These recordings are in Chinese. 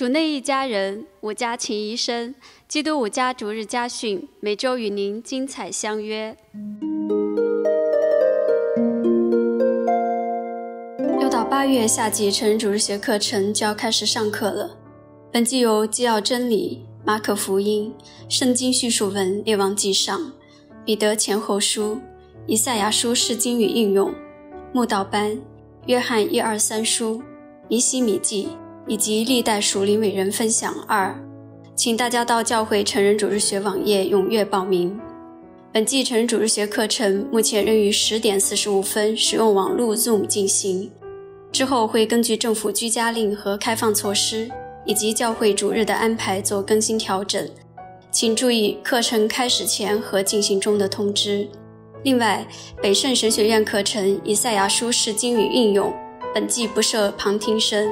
主内一家人，五家情谊深。基督五家逐日家训，每周与您精彩相约。又到八月夏季成人主日学课程就要开始上课了。本季由基要真理、马可福音、圣经叙述文、列王记上、彼得前后书、以赛亚书释经与应用、慕道班、约翰一二三书、尼西米记。以及历代属灵伟人分享二，请大家到教会成人主日学网页踊跃报名。本季成人主日学课程目前仍于十点四十五分使用网络 Zoom 进行，之后会根据政府居家令和开放措施以及教会主日的安排做更新调整，请注意课程开始前和进行中的通知。另外，北圣神学院课程以赛亚书释经与应用，本季不设旁听生。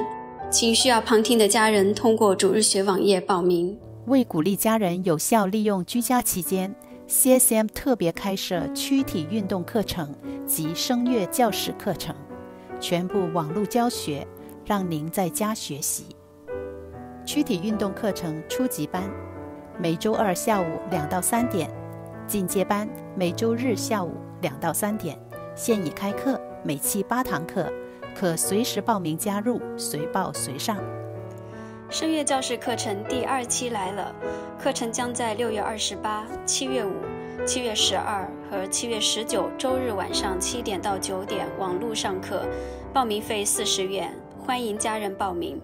请需要旁听的家人通过主日学网页报名。为鼓励家人有效利用居家期间，CSM 特别开设躯体运动课程及声乐教室课程，全部网络教学，让您在家学习。躯体运动课程初级班，每周二下午两到三点；进阶班每周日下午两到三点，现已开课，每期八堂课。可随时报名加入，随报随上。声乐教室课程第二期来了，课程将在六月二十八、七月五、七月十二和七月十九周日晚上七点到九点网络上课，报名费四十元，欢迎家人报名。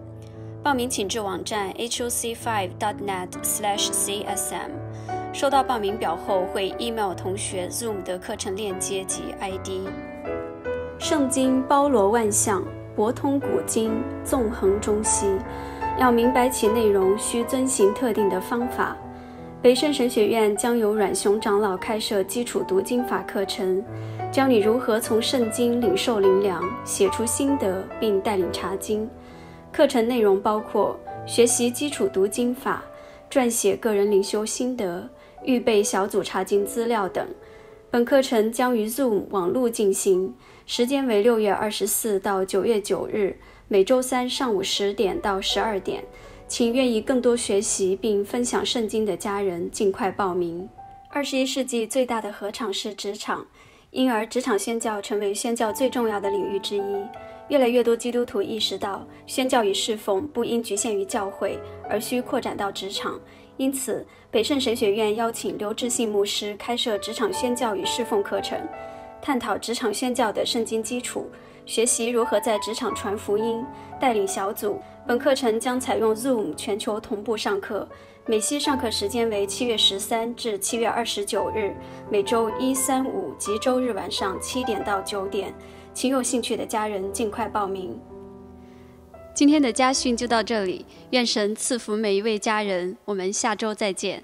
报名请至网站 huc5 net slash CSM 收到报名表后会 email 同学 Zoom 的课程链接及 ID。圣经包罗万象，博通古今，纵横中西。要明白其内容，需遵循特定的方法。北圣神学院将由阮雄长老开设基础读经法课程，教你如何从圣经领受灵粮，写出心得，并带领查经。课程内容包括学习基础读经法、撰写个人灵修心得、预备小组查经资料等。本课程将于 Zoom 网络进行。时间为六月二十四到九月九日，每周三上午十点到十二点，请愿意更多学习并分享圣经的家人尽快报名。二十一世纪最大的合场是职场，因而职场宣教成为宣教最重要的领域之一。越来越多基督徒意识到，宣教与侍奉不应局限于教会，而需扩展到职场。因此，北圣神学院邀请刘志信牧师开设职场宣教与侍奉课程。探讨职场宣教的圣经基础，学习如何在职场传福音，带领小组。本课程将采用 Zoom 全球同步上课，每期上课时间为七月十三至七月二十九日，每周一、三、五及周日晚上七点到九点。请有兴趣的家人尽快报名。今天的家训就到这里，愿神赐福每一位家人，我们下周再见。